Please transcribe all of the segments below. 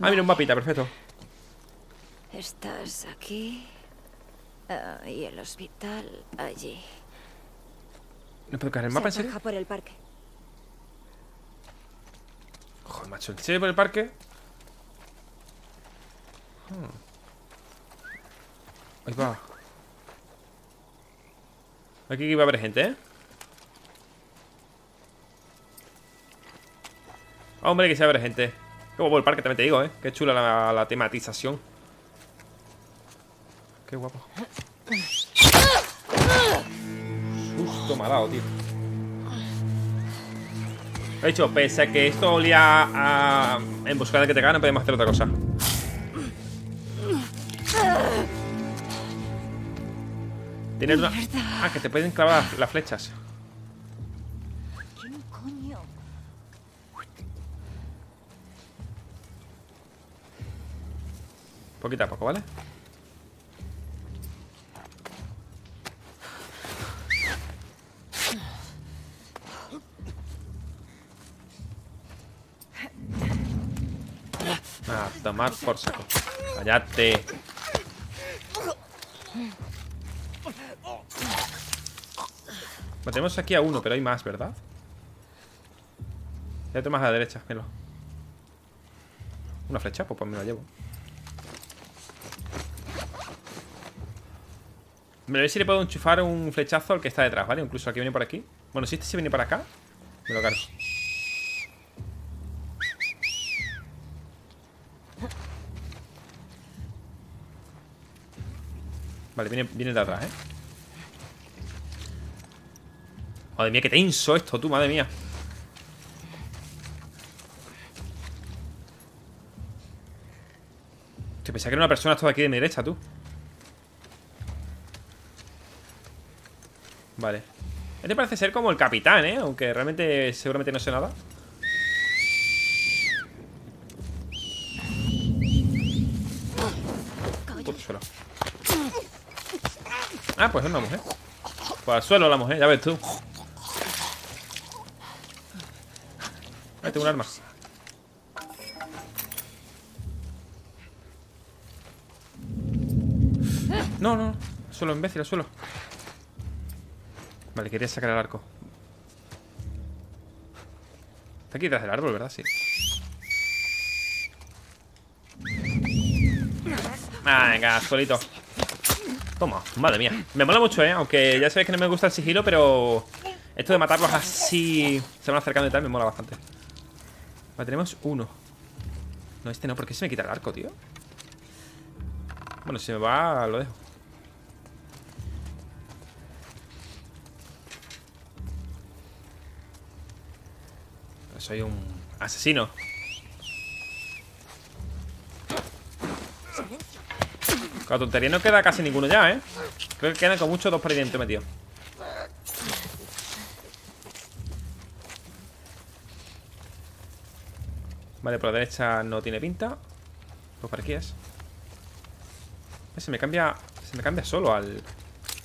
Ah, mira, un mapita, perfecto. Estás aquí. ah, y el hospital allí. ¿No puedo caer el mapa en serio? por el parque. Joder, macho, ¿en serio por el parque? Hmm. Ahí va. Aquí iba a haber gente, ¿eh? Hombre, que se va a haber gente. Qué guapo el parque, también te digo, ¿eh? Qué chula la, la tematización. Qué guapo. Susto dado, tío. De hecho, pese a que esto olía a emboscada que te gana, podemos hacer otra cosa. Tienes una... Ah, que te pueden clavar las flechas. Poquito a poco, ¿vale? A tomar por saco. Cállate. Bueno, aquí a uno, pero hay más, ¿verdad? Ya otro más a la derecha, míralo. Una flecha, pues, pues me la llevo. Me a ver si le puedo enchufar un flechazo al que está detrás, ¿vale? Incluso al que viene por aquí. Bueno, si este se viene para acá, me lo cargo. Vale, viene, viene de atrás, ¿eh? Madre mía, qué tenso esto, tú, madre mía. Te pensaba que era una persona esto de aquí de mi derecha, tú. Vale. Este parece ser como el capitán, ¿eh? Aunque realmente seguramente no sé nada. Puto suelo. Ah, pues es una mujer. Pues al suelo la mujer, ya ves tú. Ahí tengo un arma. No, no, no. Suelo, imbécil, al suelo. Vale, quería sacar el arco. Está aquí detrás del árbol, ¿verdad? Sí. Venga, suelito. Toma, madre mía. Me mola mucho, ¿eh? Aunque ya sabéis que no me gusta el sigilo, pero... Esto de matarlos así... Se van acercando y tal, me mola bastante. Vale, tenemos uno. No, este no. ¿Por qué se me quita el arco, tío? Bueno, si me va, lo dejo. Soy un asesino. Con la tontería no queda casi ninguno ya, ¿eh? Creo que quedan con mucho dos dentro metidos. Vale, por la derecha no tiene pinta. Pues por aquí es. Se me cambia. Se me cambia solo al.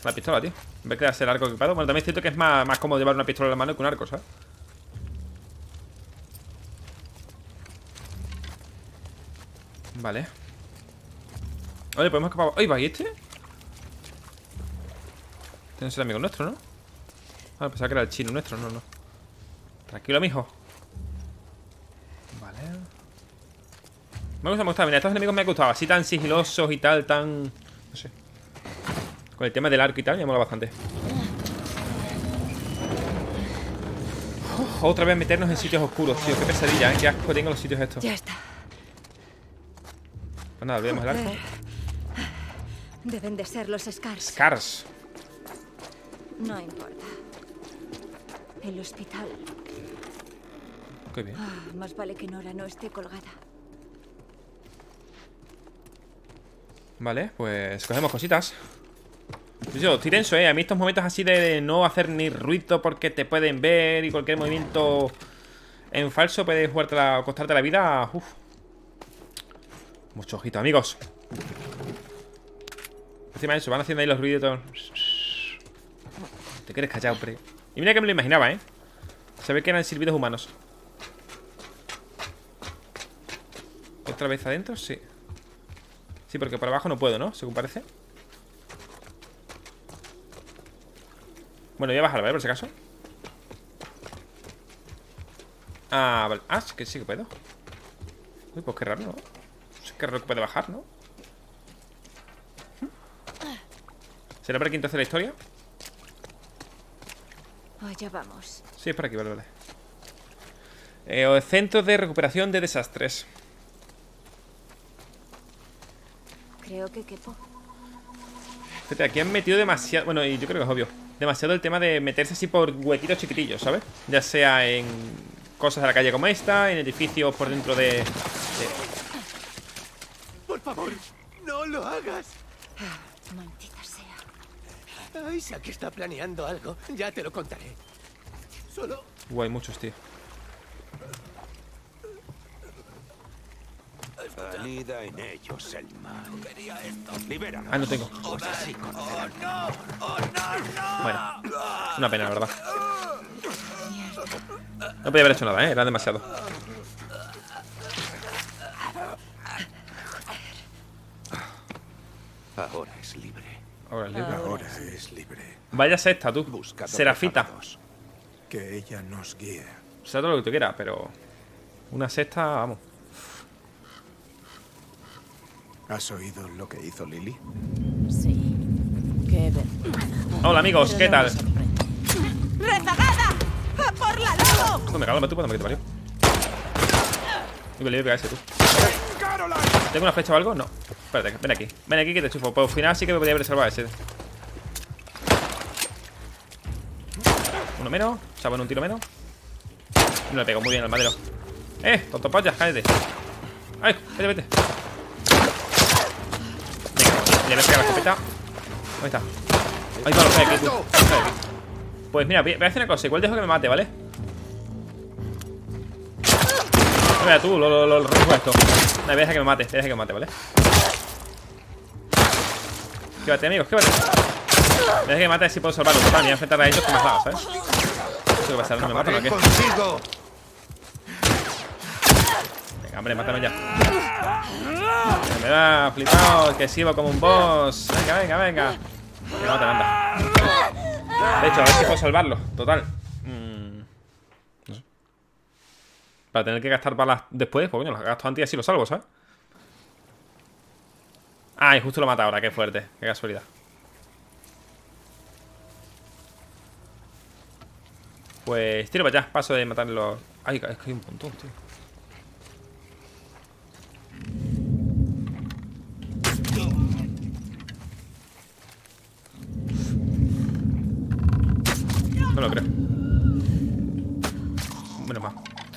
La pistola, tío. En vez de quedarse el arco equipado. Bueno, también es cierto que es más, más cómodo llevar una pistola en la mano que un arco, ¿sabes? Vale. Oye, podemos escapar. ¡Ay, va! ¿Y este? Tiene que ser amigo nuestro, ¿no? Ah, pensaba que era el chino nuestro, no, no. Tranquilo, mijo. Vale. Me gusta, me. Mira, estos enemigos me han gustado. Así tan sigilosos y tal, tan. No sé. Con el tema del arco y tal, me mola bastante. Otra vez meternos en sitios oscuros, tío. Qué pesadilla, ¿eh? Qué asco tengo los sitios estos. Ya está. Pues nada, olvidemos el arco. Deben de ser los Scars. Cars. No importa. El hospital. Qué bien. Ah, más vale que Nora no esté colgada. Vale, pues cogemos cositas. Yo, estoy tenso, eh. A mí estos momentos así de no hacer ni ruido porque te pueden ver y cualquier movimiento en falso puede jugarte la, costarte la vida. Uf. Mucho ojito, amigos. Encima de eso, van haciendo ahí los ruidos. todo. Te quieres callar, hombre. Y mira que me lo imaginaba, ¿eh? Ve que eran silbidos humanos. ¿Otra vez adentro? Sí. Sí, porque por abajo no puedo, ¿no? Según parece. Bueno, voy a bajar, ¿vale? Por si acaso. Ah, vale. Ah, sí que sí que puedo. Uy, pues qué raro, ¿no? Raro que puede bajar, ¿no? ¿Será por aquí entonces la historia? Allá vamos. Sí, es por aquí, vale, vale. Eh, centro de recuperación de desastres. Creo que quepo. Fíjate, aquí han metido demasiado. Bueno, y yo creo que es obvio. Demasiado el tema de meterse así por huequitos chiquitillos, ¿sabes? Ya sea en cosas de la calle como esta, en edificios por dentro de. de- Por favor, no lo hagas. Maldita sea. Isaac está planeando algo. Ya te lo contaré. Solo Uh, hay muchos, tío. Anida en ellos el mal. Libéranos. Ah, no tengo. Pues así conocerán. Bueno, una pena, la verdad. No podía haber hecho nada, ¿eh? Era demasiado. Ahora es libre. Ahora. Ahora es libre. Vaya sexta, tú. Serafita. Que ella nos guíe. Sea todo lo que tú quieras, pero. Una sexta, vamos. ¿Has oído lo que hizo Lily? Sí. Qué. Hola, amigos, ¿qué tal? ¡Rezagada! ¡Por la lobo! Me cago me que te parió. Uy, me le voy a pegar ese, tú. ¿Tengo una flecha o algo? No. Espérate, ven aquí. Ven aquí que te chufo. Pues al final sí que me podría haber salvado ese. Uno menos. O sea, bueno, un tiro menos. No le pego muy bien al madero. ¡Eh! Tontopallas, cállate. ¡Ay! Vete, vete. Venga, ya le pega la escopeta. ¿Dónde está? Ahí va, lo aquí. Pues mira, voy voy a hacer una cosa. Igual dejo que me mate, ¿vale? Mira tú, lo, lo, lo, lo esto. No, voy a dejar que me mate, voy a dejar que me mate, ¿vale? Quédate, amigos, quédate. Voy a dejar que me mate si puedo salvarlo. Total, me voy a enfrentar a ellos me has dado, ¿sabes? ¿Qué va a pasar? ¿No me matan o qué? Venga, hombre, mátame ya. Me da flipado, que sigo como un boss. Venga, venga, venga. No te anda. De hecho, a ver si puedo salvarlo. Total. Mm, no sé. Para tener que gastar balas después, pues coño, las gasto antes y así lo salvo, ¿sabes? Ah, y justo lo mata ahora, qué fuerte. Qué casualidad. Pues tiro para allá, paso de matarlos. Ay, es que hay un montón, tío. No lo creo.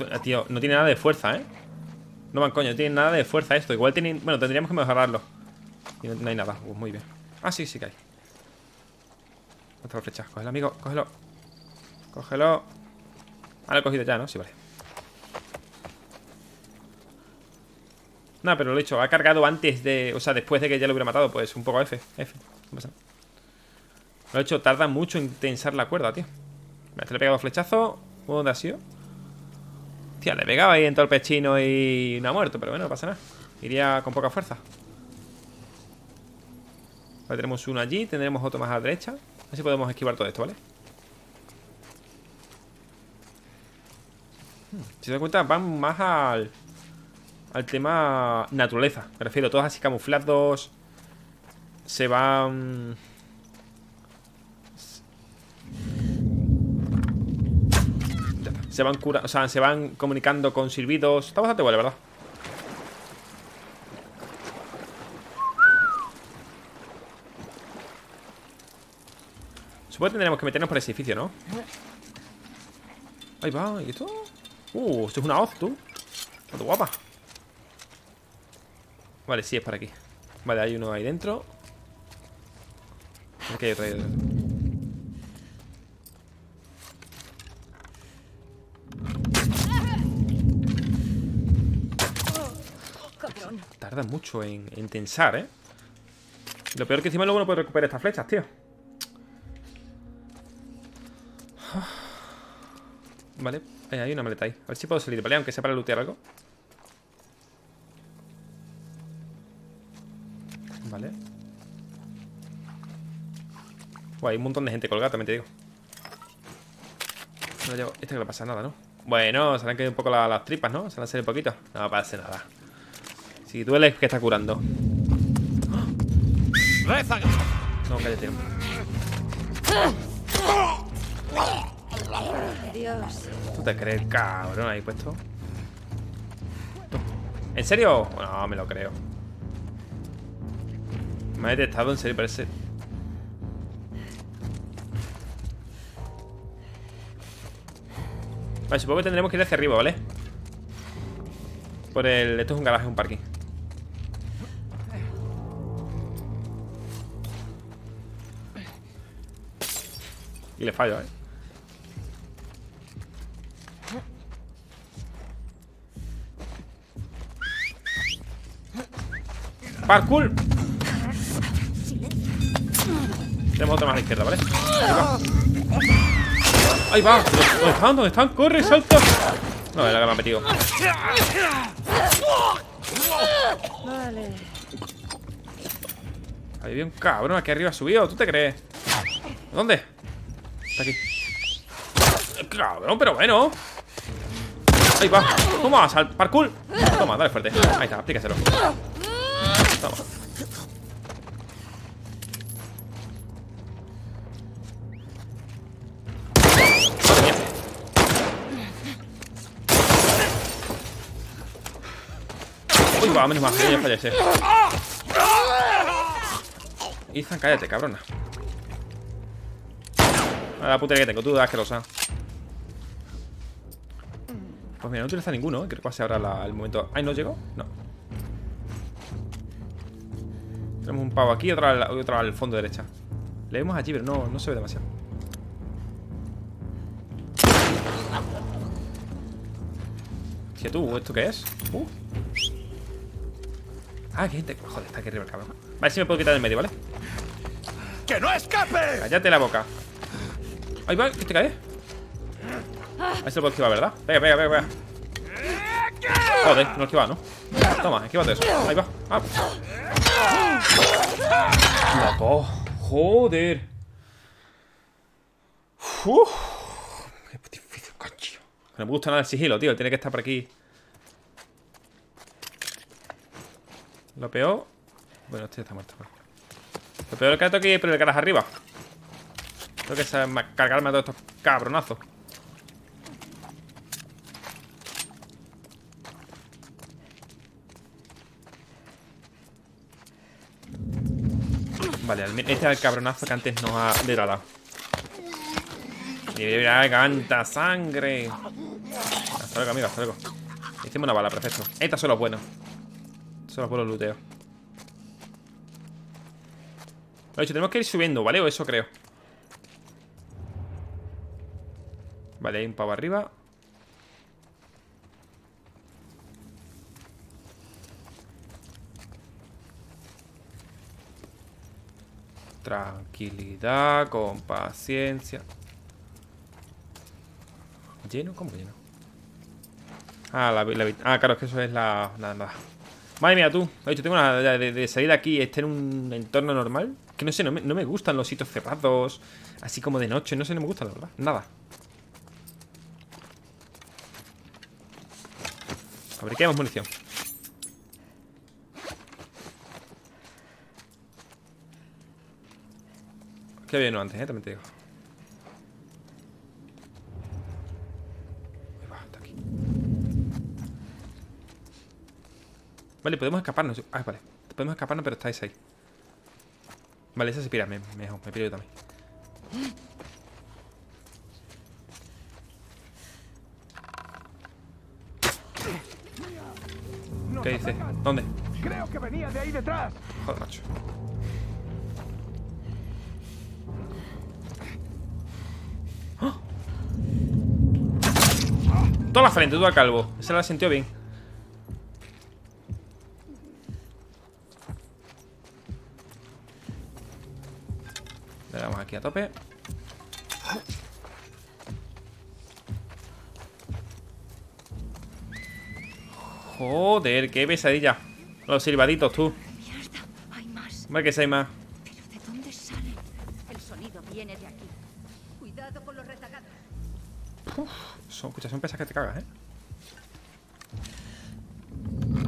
Más. Tío, no tiene nada de fuerza, ¿eh? No van coño, no tiene nada de fuerza esto. Igual tienen... Bueno, tendríamos que mejorarlo. Y no, no hay nada. Pues muy bien. Ah, sí, sí que hay. Otra flecha. Cógelo, amigo. Cógelo. Cógelo. Ah, he cogido ya, ¿no? Sí, vale. Nada, pero lo he hecho. Ha cargado antes de... O sea, después de que ya lo hubiera matado. Pues un poco F. F. No pasa. Lo he hecho. Tarda mucho en tensar la cuerda, tío. Mira, este le he pegado flechazo. ¿Dónde ha sido? Tía, le pegaba ahí en todo el pechino y no ha muerto, pero bueno, no pasa nada. Iría con poca fuerza. Vale, tenemos uno allí, tendremos otro más a la derecha. A ver si podemos esquivar todo esto, ¿vale? Hmm, Si te das cuenta, van más al... Al tema naturaleza. Me refiero, todos así camuflados. Se van... Ya está. Se van cura o sea, se van comunicando con silbidos. Está bastante bueno, verdad. Supongo que tendremos que meternos por ese edificio, ¿no? Ahí va, ¿y esto? Uh, esto es una hoz, tú. Está guapa. Vale, sí, es por aquí. Vale, hay uno ahí dentro. Aquí hay otro ahí. Cabrón. Tarda mucho en, en tensar, ¿eh? Lo peor que encima luego no puedo recuperar estas flechas, tío. Vale, eh, hay una maleta ahí. A ver si puedo salir, ¿vale? Aunque sea para lootear algo. Vale. Hay un montón de gente colgada, también te digo. No llevo- Este que le pasa nada, ¿no? Bueno, se le han caído un poco la- las tripas, ¿no? Se le han salido un poquito. No pasa nada. Si duele es que está curando. No, cállate. Dios. ¿Tú te crees, cabrón, ahí puesto? ¿En serio? No, me lo creo. Me ha detectado, en serio, parece. Vale, supongo que tendremos que ir hacia arriba, ¿vale? Por el... Esto es un garaje, un parking. Y le fallo, ¿eh? ¡Parkour! Tenemos otra más a la izquierda, ¿vale? Ahí va. Ahí va. ¿Dónde están? ¿Dónde están? ¡Corre, salta! No, es la que me ha metido. Vale. Había un cabrón aquí arriba subido, ¿tú te crees? ¿Dónde? Está aquí. Cabrón, pero bueno. Ahí va. Toma, sal parkour. Toma, dale fuerte. Ahí está, aplícaselo. Toma. Uy, va, menos mal, ya fallece. Ethan, cállate, cabrona. A la putería que tengo, tú de asquerosa. Pues mira, no utiliza ninguno, ¿eh? creo que va a ser ahora la- el momento. ¿Ay, no llegó? No. Tenemos un pavo aquí y otro al, otro al fondo derecha. Le vemos allí, pero no, no se ve demasiado. Hostia, tú, ¿esto qué es? Uh. Ah, qué gente. Joder, está aquí arriba el cabrón. Vale, si me puedo quitar del medio, ¿vale? ¡Que no escape! Cállate la boca. Ahí va, ¿qué te cae? Ahí se lo puedo esquivar, ¿verdad? Venga, venga, venga, venga. Joder, no lo he esquivado, ¿no? Toma, esquívate eso. Ahí va. Joder. Uf. Qué difícil, coño. No me gusta nada el sigilo, tío. Tiene que estar por aquí. Lo peor. Bueno, este está muerto. Lo peor es que tengo que ir por el caras arriba. Tengo que cargarme a todos estos cabronazos. Vale, este es el cabronazo que antes nos ha degradado. Mira, canta sangre. Hasta luego, amigo, hasta luego. Hicimos una bala, perfecto. Estos son los buenos. Son los buenos looteos. Lo dicho, tenemos que ir subiendo, ¿vale? O eso creo. Vale, hay un pavo arriba. Tranquilidad, con paciencia. ¿Lleno? ¿Cómo lleno? Ah, la, la- ah, claro, es que eso es la... Nada, nada. Madre mía, tú. De hecho, tengo una de salir de aquí y estar en un entorno normal. Que no sé, no me, no me gustan los sitios cerrados. Así como de noche. No sé, no me gusta, la verdad. Nada. Fabriquemos munición. Que había uno antes, eh, también te digo. Ahí va, aquí. Vale, podemos escaparnos. Ah, vale. Podemos escaparnos, pero estáis ahí. Vale, esa se pira. Me, mejor, me piro yo también. ¿Qué dice? ¿Dónde? Creo que venía de ahí detrás. Joder, macho. ¡Ah! Toda la frente, tú al calvo. Esa la sintió bien. Le damos aquí a tope. Qué pesadilla. Los silbaditos, tú. Mierda, hay más. Que si hay más. ¿Pero de dónde sale? El sonido viene de aquí. Cuidado con los rezagados. Son, escucha, son pesas que te cagas, ¿eh?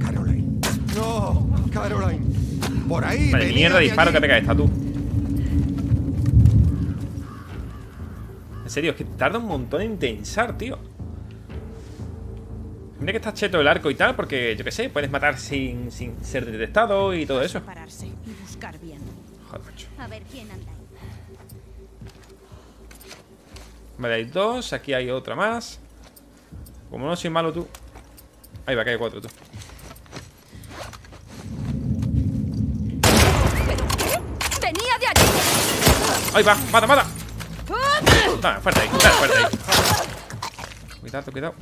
Caroline. ¡No! Caroline. Por ahí. Vale, mierda de disparo allí. que pega esta, tú. En serio, es que tarda un montón en tensar, tío. Mira que está cheto el arco y tal, porque, yo qué sé, puedes matar sin, sin ser detectado y todo eso. Joder, macho. Vale, hay dos, aquí hay otra más. Como no soy malo tú. Ahí va, que hay cuatro tú. ¡Venía de allí! ¡Ahí va! ¡Mata, mata! Dale, fuerte ahí, dale, fuerte ahí. Cuidado, cuidado.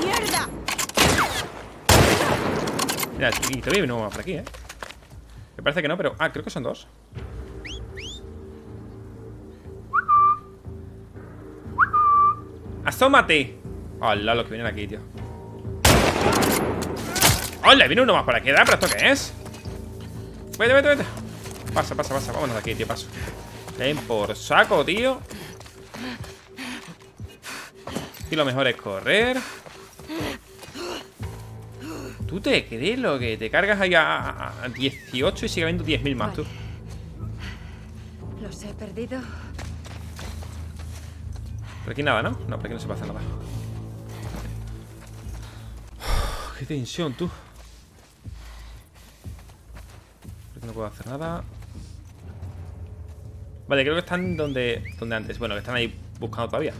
¡Mierda! Y todavía hay uno más por aquí, ¿eh? Me parece que no, pero... Ah, creo que son dos. ¡Asómate! ¡Hola, los que vienen aquí, tío! ¡Hola! Viene uno más por aquí, ¿verdad? ¿Pero esto qué es? Vete, vete, vete Pasa, pasa, pasa Vámonos de aquí, tío, paso Ven por saco, tío Y lo mejor es correr ¿Tú te crees lo que te cargas ahí a, a 18 y sigue habiendo 10.000 más, tú? Los he perdido. Por aquí nada, ¿no? No, por aquí no se puede hacer nada. Uf, Qué tensión, tú. Por aquí no puedo hacer nada. Vale, creo que están donde, donde antes. Bueno, que están ahí buscando todavía.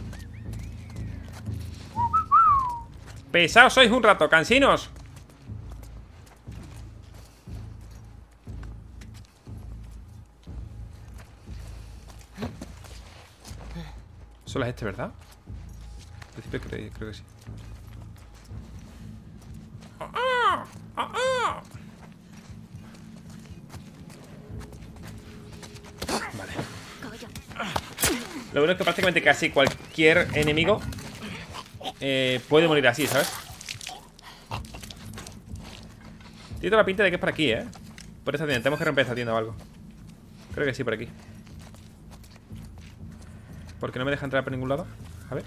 Pesados sois un rato, cansinos Es este, ¿verdad? Al principio creo, creo que sí. Vale. Lo bueno es que prácticamente casi cualquier enemigo eh, puede morir así, ¿sabes? Tiene toda la pinta de que es por aquí, ¿eh? Por esta tienda. Tenemos que romper esta tienda o algo. Creo que sí, por aquí. ¿Por qué no me deja entrar por ningún lado? A ver.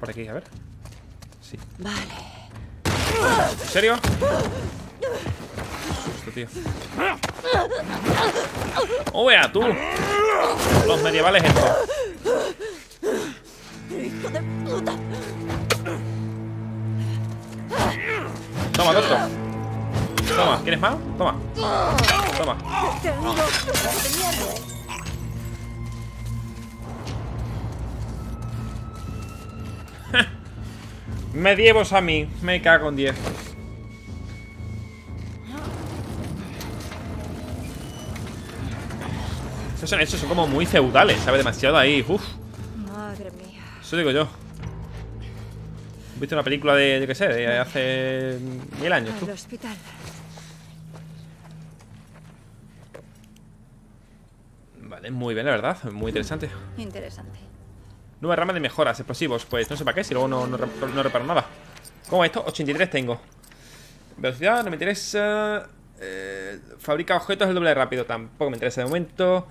Por aquí, a ver. Sí. Vale. ¿En serio? Susto, tío. ¡Oh, vea, tú! Los medievales estos. ¡Hijo de puta! Toma, doctor. Toma, ¿quieres más? Toma. Toma. Mierda. Medievos a mí. Me cago en 10. Estos son, estos son como muy feudales, ¿sabes? Demasiado ahí. Uf. Madre mía. Eso digo yo. ¿Has visto una película de, yo qué sé, de hace mil años, tú? Al hospital. Vale, muy bien, la verdad. Muy interesante. Interesante. Nueva rama de mejoras, explosivos. Pues no sé para qué, si luego no, no, rep- no reparo nada. ¿Cómo es esto? 83 tengo. Velocidad, no me interesa. Eh, fabrica objetos el doble de rápido. Tampoco me interesa de momento.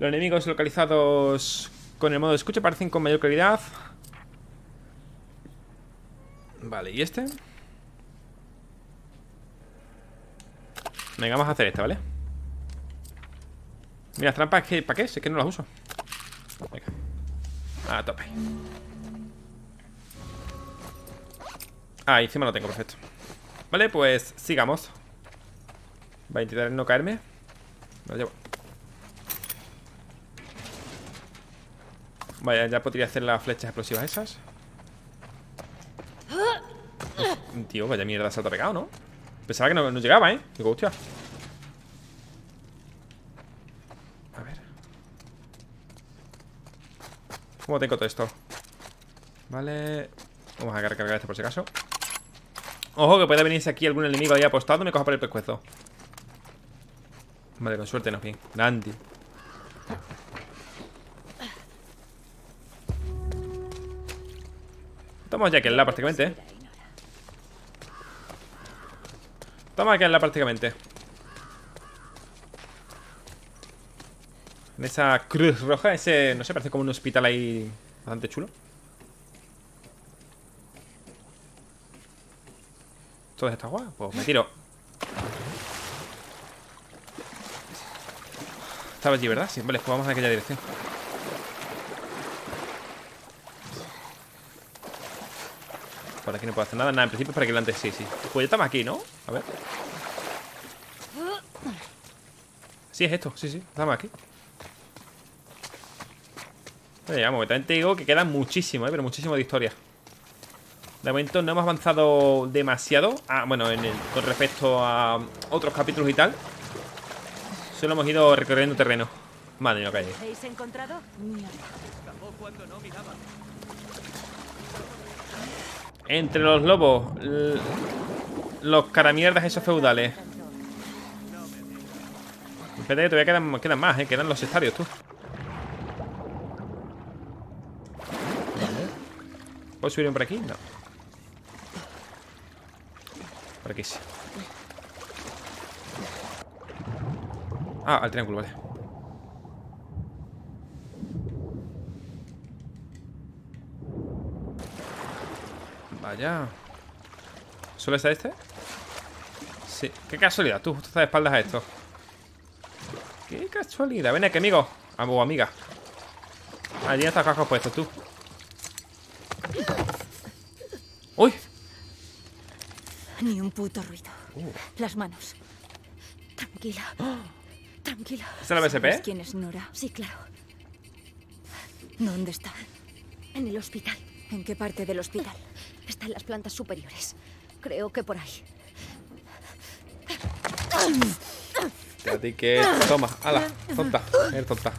Los enemigos localizados con el modo de escucha parecen con mayor claridad. Vale, ¿y este? Venga, vamos a hacer este, ¿vale? Mira, las trampas, ¿qué- ¿para qué? Si es que no las uso. Venga. A tope. Ah, encima lo tengo, perfecto. Vale, pues sigamos. Voy a intentar no caerme. Me lo llevo. Vaya, ya podría hacer las flechas explosivas esas. Uf, tío, vaya mierda se ha pegado, ¿no? Pensaba que no, no llegaba, ¿eh? Digo, hostia. ¿Cómo tengo todo esto? Vale. Vamos a cargar esto por si acaso. Ojo que puede venirse aquí algún enemigo ahí apostado Me coja por el pescuezo. Vale, con suerte nos bien Grande. Estamos ya aquí en la prácticamente. Estamos aquí en la prácticamente. En esa cruz roja, ese, no sé, parece como un hospital ahí bastante chulo. ¿Todo está guay? Pues me tiro. Estaba allí, ¿verdad? Sí, vale, pues vamos a aquella dirección. Por aquí no puedo hacer nada. Nada, en principio por aquí delante sí, sí. Pues ya estamos aquí, ¿no? A ver. Sí, es esto. Sí, sí. Estamos aquí. Llegamos. También te digo que queda muchísimo, ¿eh? Pero muchísimo de historia. De momento no hemos avanzado demasiado. Ah, bueno, en el- con respecto a otros capítulos y tal. Solo hemos ido recorriendo terreno. Madre mía, que hay. ¿Habéis encontrado? Entre los lobos, los caramierdas esos feudales. Espérate que todavía quedan, quedan más, ¿eh? Quedan los estadios, tú. ¿Puedo subir por aquí? No. Por aquí sí. Ah, al triángulo, vale. Vaya. ¿Solo está este? Sí. Qué casualidad. Tú justo estás de espaldas a esto. Qué casualidad. Ven aquí, amigo. O amiga. Allí estás cascos puestos, tú. ¡Uy! Ni un puto ruido. Uh. Las manos. Tranquila. Tranquila. ¿Esta es la BSP? ¿Sabes quién es Nora? Sí, claro. ¿Dónde está? En el hospital. ¿En qué parte del hospital? Está en las plantas superiores. Creo que por ahí. Ti que... Toma, ala, tonta. Eres tonta.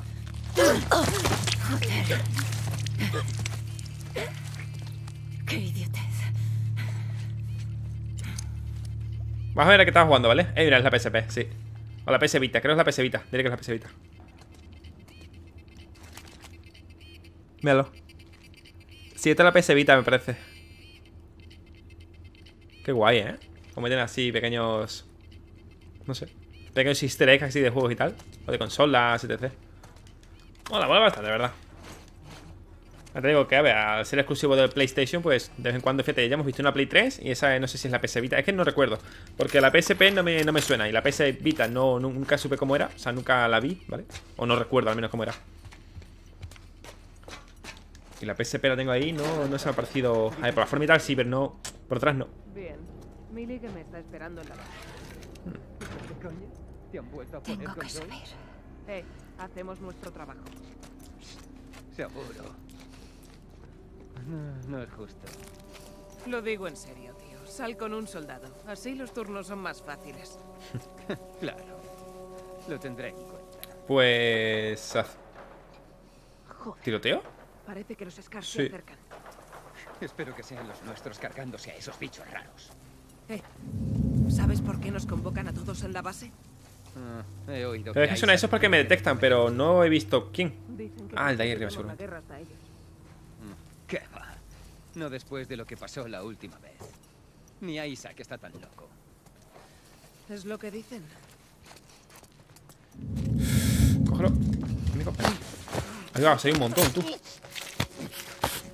Qué Vamos a ver a qué estás jugando, ¿vale? Eh, mira, es la PSP, sí. O la PS Vita, creo que es la PS Vita. Diré que es la PS Vita. Míralo. Sí, esta es la PS Vita, me parece. Qué guay, ¿eh? Como tienen así pequeños... No sé. Pequeños easter eggs así de juegos y tal. O de consolas, etc. Mola, mola bastante, de verdad. Ya te digo que, a ver, al ser exclusivo del PlayStation, pues de vez en cuando, fíjate, ya hemos visto una Play 3 y esa no sé si es la PS Vita. Es que no recuerdo. Porque la PSP no me, no me suena y la PS Vita no, nu- nunca supe cómo era. O sea, nunca la vi, ¿vale? O no recuerdo al menos cómo era. Y la PSP la tengo ahí, no, no se me ha parecido... A ver, por la forma y tal sí, pero no... Por atrás no. Bien. Millie que me está esperando en la base. ¿Qué coño? ¿Te han vuelto a poner Tengo que control? saber. Eh, hacemos nuestro trabajo. Seguro. No, no es justo. Lo digo en serio, tío. Sal con un soldado. Así los turnos son más fáciles. Claro. Lo tendré en cuenta. Pues... haz- Joder, ¿Tiroteo? parece que los Scars Sí. se acercan. Espero que sean los nuestros cargándose a esos bichos raros. Eh, ¿sabes por qué nos convocan a todos en la base? Ah, he oído Pero es que hay suena eso es porque me detectan, pero no he visto quién. Dicen que Ah, el de ahí arriba, que seguro. la guerra hasta ellos. ¿Qué va? No después de lo que pasó la última vez. Ni a Isaac está tan loco. Es lo que dicen. Cógelo. Amigo. Ahí va, hay un montón, tú.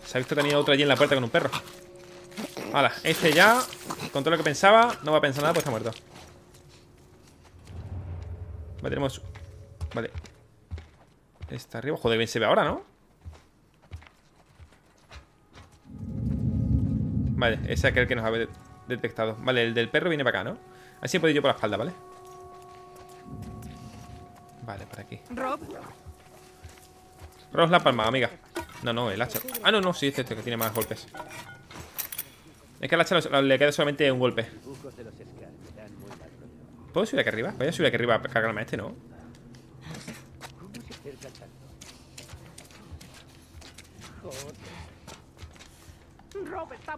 Se ha visto que tenía otro allí en la puerta con un perro. Hala, este ya, con todo lo que pensaba, no va a pensar nada, pues está muerto. Vale, tenemos. Vale. Está arriba. Joder, bien se ve ahora, ¿no? Vale, ese es aquel que nos ha de- detectado. Vale, el del perro viene para acá, ¿no? Así puedo ir yo por la espalda, ¿vale? Vale, por aquí. Rob, Ross la palma, amiga. No, no, el hacha. Ah, no, no, sí, este, este que tiene más golpes. Es que al hacha le queda solamente un golpe. ¿Puedo subir aquí arriba? Voy a subir aquí arriba a cargarme a este, ¿no?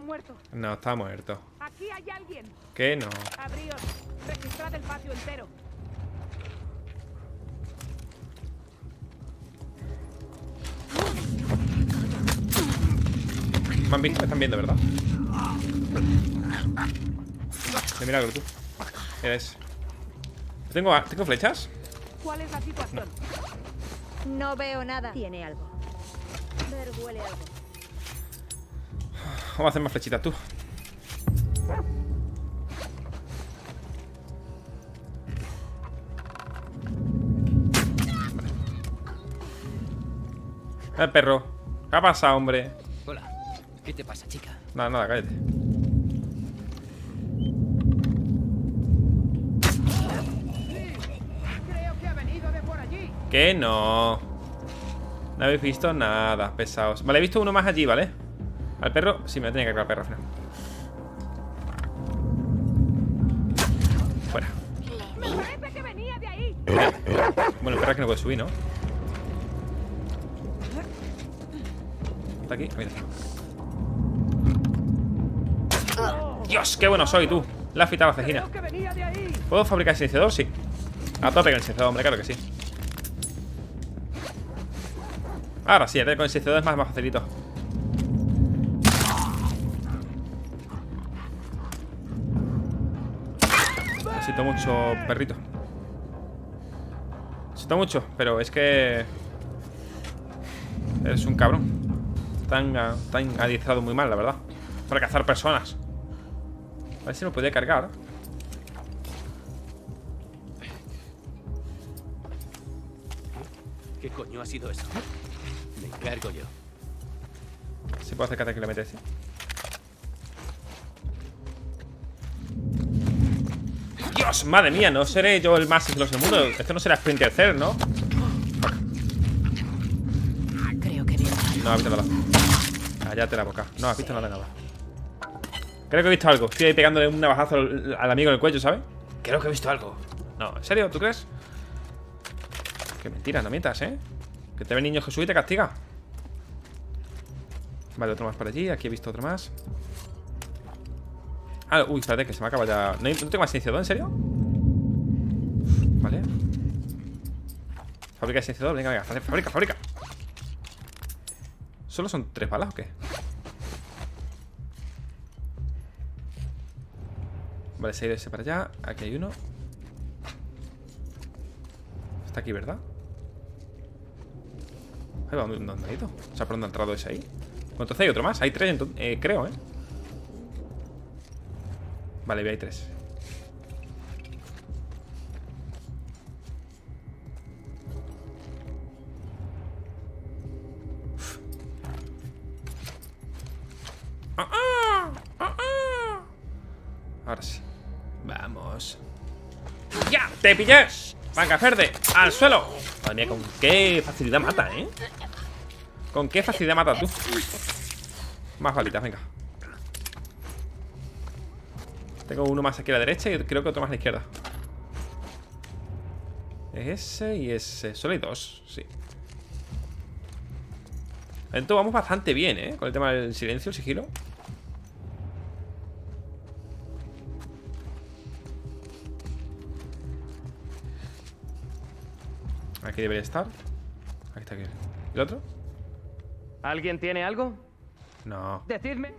Muerto. No, está muerto. Aquí hay alguien. ¿Qué? No. Abríos. Registrad el patio entero. Me han visto, me están viendo, ¿verdad? De milagro, tú. Eres. ¿Tengo, ¿Tengo flechas? ¿Cuál es la situación? No veo nada. Tiene algo. Ver huele algo. Vamos a hacer más flechitas, tú. El perro. ¿Qué ha pasado, hombre? Hola. ¿Qué te pasa, chica? Nada, nada, cállate. Creo que ha venido de por allí. Que no. No habéis visto nada, pesados. Vale, he visto uno más allí, ¿vale? Al perro, sí, me lo tenía que cargar al perro al final. Fuera. Bueno, el perro que no puede subir, ¿no? Está aquí, mira. Dios, qué bueno soy tú. La fita la cejina. ¿Puedo fabricar silenciador? Sí. A tope con el silenciador, hombre, claro que sí. Ahora sí, con el silenciador es más, más facilito. Mucho, perrito. Necesito mucho, pero es que... Eres un cabrón. Tan, tan adiestrado muy mal, la verdad. Para cazar personas. A ver si lo podía cargar. ¿Qué coño ha sido eso? Me encargo yo. Si puedo acercarte que le metes. ¿sí? Dios, madre mía, no seré yo el más sigiloso del mundo. Esto no será Splinter Cell, ¿no? Creo que. No has visto nada. Cállate la boca. No has visto nada de nada. Creo que he visto algo. Estoy ahí pegándole un navajazo al, al amigo en el cuello, ¿sabes? Creo que he visto algo. No, ¿en serio? ¿Tú crees? Qué mentira, no mientas, ¿eh? Que te ve niño Jesús y te castiga. Vale, otro más por allí. Aquí he visto otro más. Ah, uy, espérate, que se me acaba ya. ¿No, no tengo más iniciador, en serio? Vale. Fábrica de iniciador, venga, venga, fabrica, fabrica. ¿Solo son tres balas o qué? Vale, se ha ido ese para allá. Aquí hay uno. Está aquí, ¿verdad? Ahí va, ¿dónde ha ido? O sea, ¿por dónde ha entrado ese ahí? Pues entonces hay otro más. Hay tres, eh, creo, ¿eh? Vale, hay tres. Ah, ah, ah, ah. Ahora sí. Vamos. ¡Ya! ¡Te pillé! ¡Banca verde! ¡Al suelo! Madre mía, con qué facilidad mata, ¿eh? Con qué facilidad mata tú. Más balitas, venga. Tengo uno más aquí a la derecha y creo que otro más a la izquierda. Ese y ese. Solo hay dos, sí. Entonces vamos bastante bien, ¿eh? Con el tema del silencio, el sigilo. Aquí debería estar. Aquí está aquí. ¿Y el otro? ¿Alguien tiene algo? No. Decidme.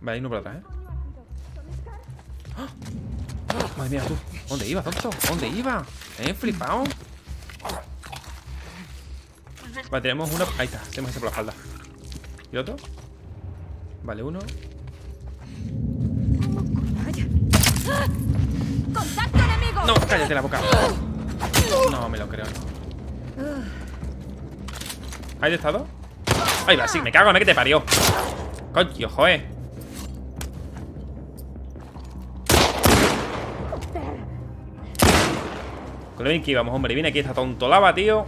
Vale, hay uno por atrás, ¿eh? Madre mía, tú. ¿Dónde iba, tonto? ¿Dónde iba? ¿Eh? Flipado. Vale, tenemos uno. Ahí está, tenemos ese por la espalda. ¿Y el otro? Vale, uno. Vaya. ¡Contacto enemigo! No, cállate la boca. No me lo creo. ¿Hay estado? Ahí va, sí, me cago en el que te parió. Coño, joe. Con el que íbamos, hombre. Viene aquí esta tontolaba, tío.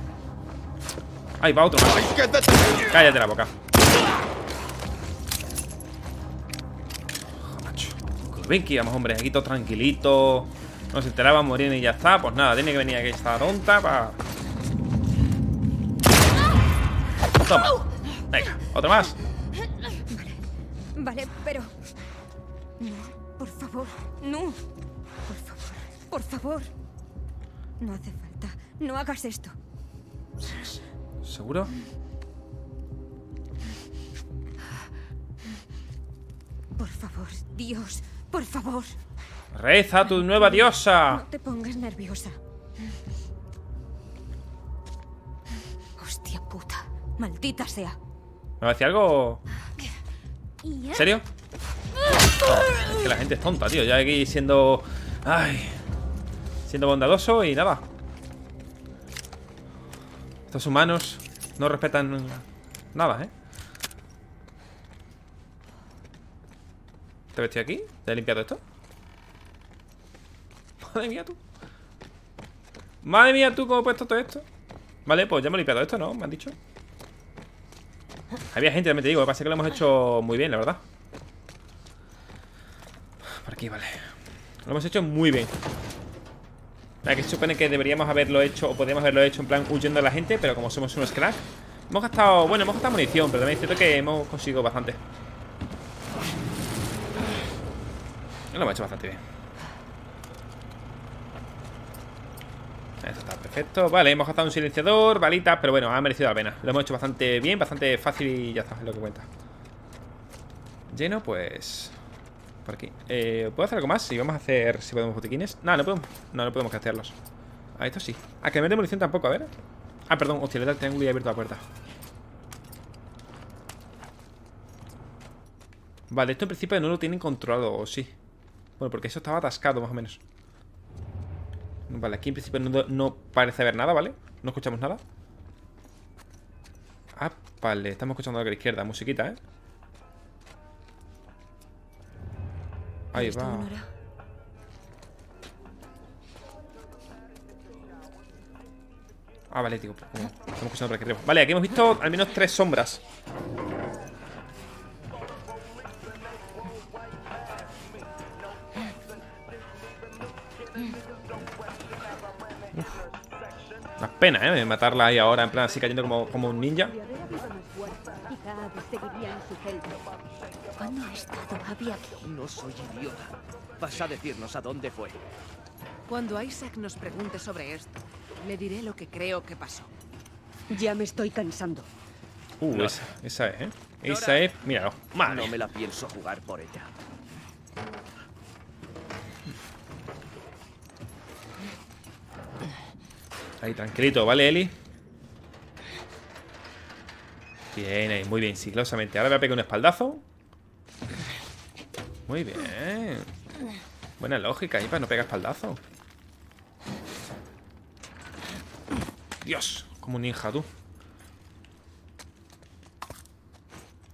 Ahí va otro. Cállate la boca. El que íbamos, hombre. Aquí todo tranquilito. Nos enterábamos, morir y ya está. Pues nada, tiene que venir aquí esta tonta para. Toma. Venga, otro más. Vale, pero... No, por favor, no. Por favor, por favor. No hace falta. No hagas esto. ¿Seguro? favor, Dios, por favor. Reza a tu nueva diosa. No te pongas nerviosa. Hostia puta. Maldita sea. ¿Me va a decir algo? ¿En serio? Es que la gente es tonta, tío. Ya aquí siendo... Ay... Siendo bondadoso y nada. Estos humanos no respetan nada, ¿eh? ¿Te vestido aquí? ¿Te he limpiado esto? Madre mía, tú. Madre mía, tú, ¿cómo he puesto todo esto? Vale, pues ya me he limpiado esto, ¿no? Me han dicho. Había gente, también te digo. Pasa que lo hemos hecho muy bien, la verdad. Por aquí, vale. Lo hemos hecho muy bien. Aquí se supone que deberíamos haberlo hecho o podríamos haberlo hecho en plan huyendo de la gente, pero como somos unos crack, hemos gastado, bueno, hemos gastado munición, pero también es cierto que hemos conseguido bastante. Lo hemos hecho bastante bien. Eso está perfecto. Vale, hemos gastado un silenciador, balitas, pero bueno, ha merecido la pena. Lo hemos hecho bastante bien, bastante fácil y ya está, es lo que cuenta. Lleno, pues... Por aquí. Eh, ¿Puedo hacer algo más? Si vamos a hacer... Si podemos botiquines. No, no podemos. No, no podemos castearlos. Ah, esto sí. Ah, que me de munición tampoco, a ver. Ah, perdón. Hostia, le da el triángulo y he abierto la puerta. Vale, esto en principio no lo tienen controlado, ¿o sí? Bueno, porque eso estaba atascado, más o menos. Vale, aquí en principio no, no parece haber nada, ¿vale? No escuchamos nada. Ah, vale. Estamos escuchando algo a la izquierda. Musiquita, ¿eh? Ahí ¿Eres tú, va. Ah, vale, digo, pero ¿cómo? Estamos escuchando por aquí arriba. Vale, aquí hemos visto al menos tres sombras. Uf. Una pena, ¿eh? Matarla ahí ahora, en plan así cayendo como, como un ninja. ¿Cuándo ha estado Abby aquí? No soy idiota. Vas a decirnos a dónde fue. Cuando Isaac nos pregunte sobre esto, le diré lo que creo que pasó. Ya me estoy cansando. Uh, esa, esa es, ¿eh? Esa es, míralo. Madre. No me la pienso jugar por ella. Ahí, tranquilito, ¿vale, Eli? Bien, ahí, muy bien, sigilosamente Ahora voy a pegar un espaldazo Muy bien. Buena lógica ahí para no pegar espaldazo Dios, como un ninja, tú.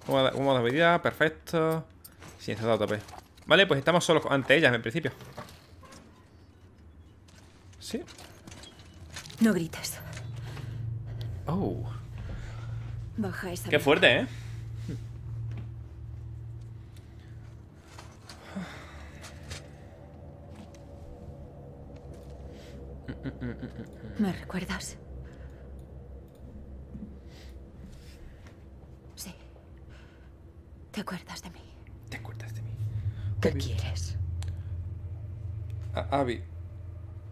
A dar vida, perfecto. Sí, está dado a tope. Vale, pues estamos solos ante ellas en principio. Sí. No grites. Oh. Baja esa. Qué fuerte, ¿eh? ¿Me recuerdas? Sí. ¿Te acuerdas de mí? ¿Te acuerdas de mí? ¿Qué quieres? A- Abby.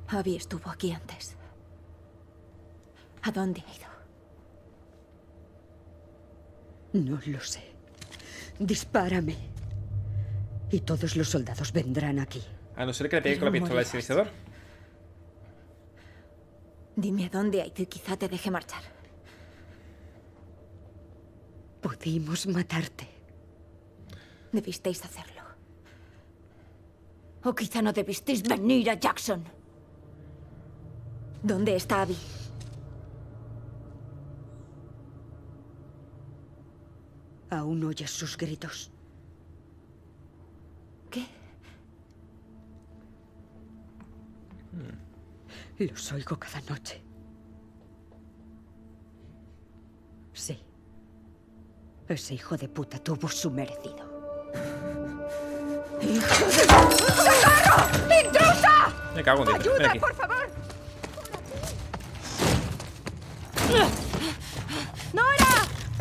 Abby estuvo aquí antes. ¿A dónde ha ido? No lo sé. Dispárame. Y todos los soldados vendrán aquí. A no ser que le pegue con la pistola del silenciador. Dime a dónde ha ido y quizá te deje marchar. Pudimos matarte. Debisteis hacerlo. O quizá no debisteis venir a Jackson. ¿Dónde está Abby? Aún oyes sus gritos. ¿Qué? Los oigo cada noche. Sí. Ese hijo de puta tuvo su merecido. Me cago en aquí. por favor!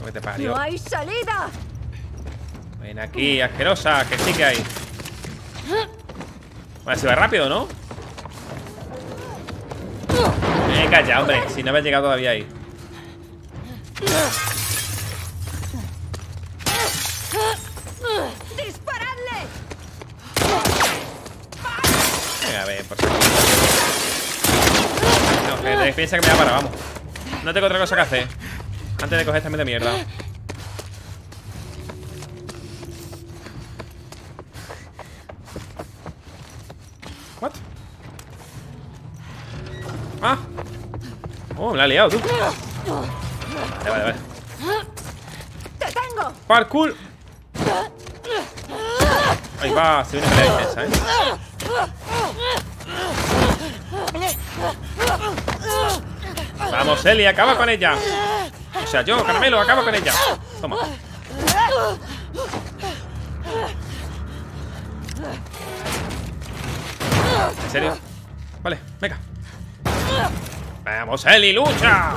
Que te parió. ¡No hay salida! Ven aquí, asquerosa, que sí que hay. Bueno, se va rápido, ¿no? Venga ya, hombre, si no me has llegado todavía ahí. Venga, a ver, por favor. No, que piensa que me da para, vamos. No tengo otra cosa que hacer. Antes de coger esta de mierda. La ha liado, tú. Vale, vale, vale. ¡Te tengo! ¡Parkour! Ahí va, se viene pelea intensa, ¿eh? Vamos, Eli, acaba con ella. O sea, yo, Caramelo, acaba con ella. Toma. ¿En serio? Vale, venga. Vamos, Eli, lucha.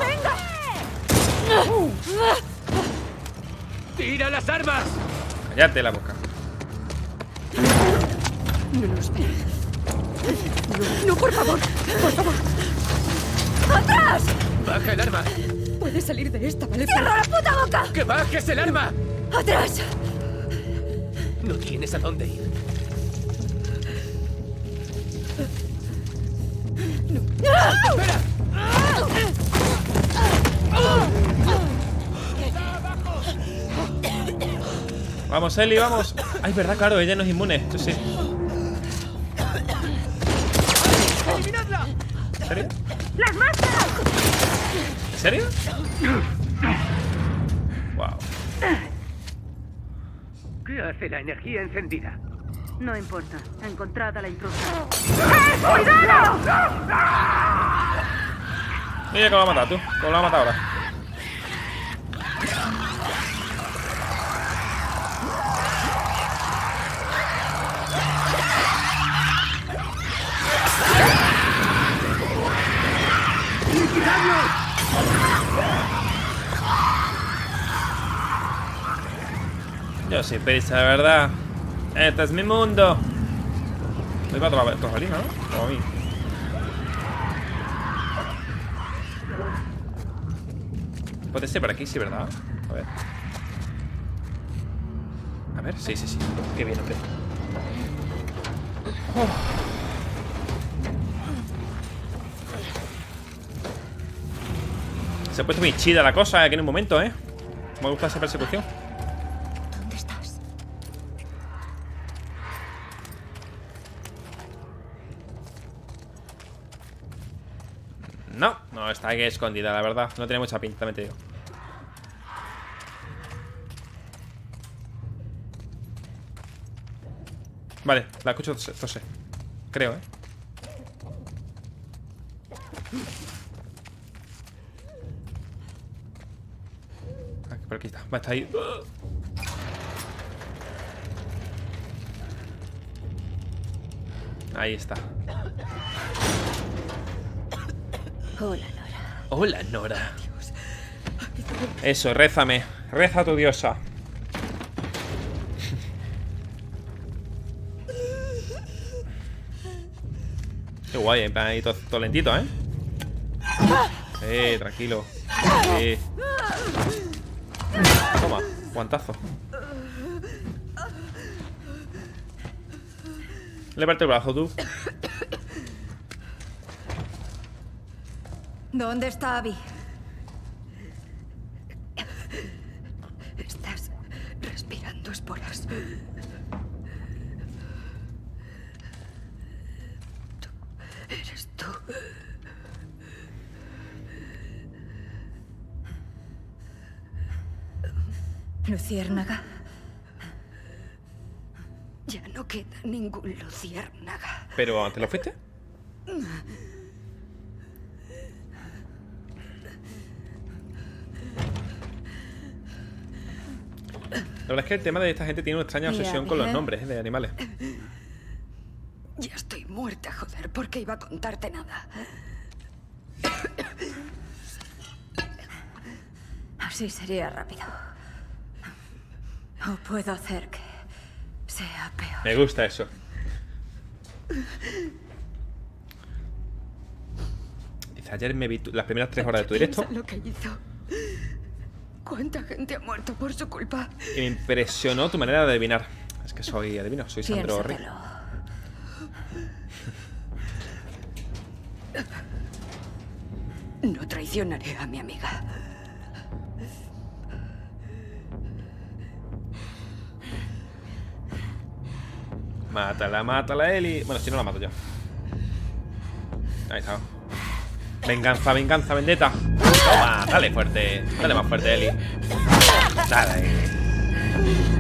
¡Tira las armas! Cállate la boca. No, no, espera. No, no, por favor. Por favor. ¡Atrás! ¡Baja el arma! Puedes salir de esta, ¿vale? ¡Cierra la puta boca! ¡Que bajes el arma! ¡Atrás! No tienes a dónde ir. Vamos, Eli, vamos. Ay, verdad, claro, ella no es inmune. Esto sí. ¡Eliminadla! ¿En serio? ¡Las máscaras! ¿En serio? Wow. ¿Qué hace la energía encendida? No importa. Encontrad a la intrusa. Mira que lo va a matar tú. Que lo va a matar ahora. Yo soy prisa, de verdad. Este es mi mundo. Voy para otra balina, ¿no? Como a mí. Puede ser por aquí, sí, ¿verdad? A ver. A ver, sí, sí, sí. Qué bien, hombre. Se ha puesto muy chida la cosa aquí en un momento, ¿eh? Me gusta esa persecución. Aquí escondida, la verdad. No tiene mucha pinta, también te digo. Vale, la escucho tose. Creo, ¿eh? Ah, por aquí está. Va, está ahí. Ahí está. Hola. Hola, Nora. Eso, rézame. Reza a tu diosa. Qué guay, en plan ahí todo, lentito, ¿eh? Eh, tranquilo. Eh. Toma, guantazo. Le parte el brazo, tú. ¿Dónde está Abby? Estás respirando esporas. Tú, eres tú. Luciérnaga. Ya no queda ningún luciérnaga. Pero antes lo fuiste. La verdad es que el tema de esta gente tiene una extraña obsesión con los nombres de animales. Ya estoy muerta, joder. ¿Por qué iba a contarte nada? Así sería rápido. O puedo hacer que sea peor. Me gusta eso. Dice, ayer me vi las primeras tres horas de tu directo lo que hizo. ¿Cuánta gente ha muerto por su culpa? y me impresionó tu manera de adivinar. Es que soy adivino, soy Sandro. Piénsatelo. No traicionaré a mi amiga. Mátala, mátala, Eli. Bueno, si no la mato yo. Ahí está. Venganza, venganza, vendetta. Toma, dale fuerte. Dale más fuerte, Eli. Dale.